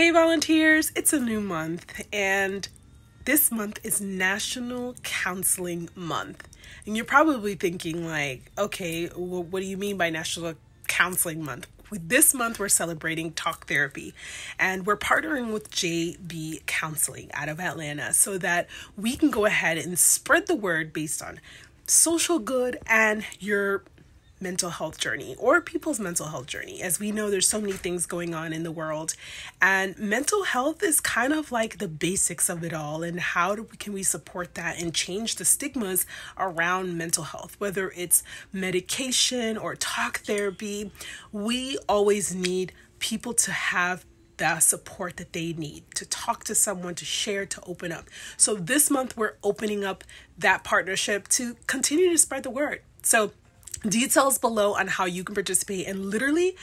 Hey, volunteers, it's a new month, and this month is National Counseling Month. And you're probably thinking, like, okay, well, what do you mean by National Counseling Month? This month, we're celebrating talk therapy, and we're partnering with JB Counseling out of Atlanta so that we can go ahead and spread the word based on social good and your mental health journey or people's mental health journey. As we know, there's so many things going on in the world, and mental health is kind of like the basics of it all. And how do we, can we support that and change the stigmas around mental health, whether it's medication or talk therapy? We always need people to have the support that they need to talk to someone, to share, to open up. So this month, we're opening up that partnership to continue to spread the word. So details below on how you can participate. And literally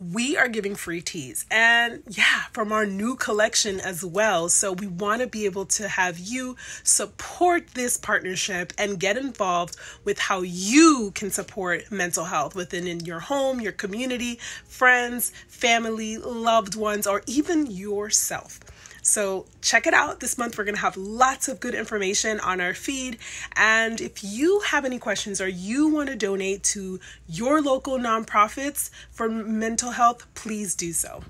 we are giving free teas. And yeah from our new collection as well. So we want to be able to have you support this partnership and get involved with how you can support mental health within in your home your community friends family loved ones or even yourself so check it out. This month we're going to have lots of good information on our feed. And if you have any questions or you want to donate to your local nonprofits for mental health, please do so.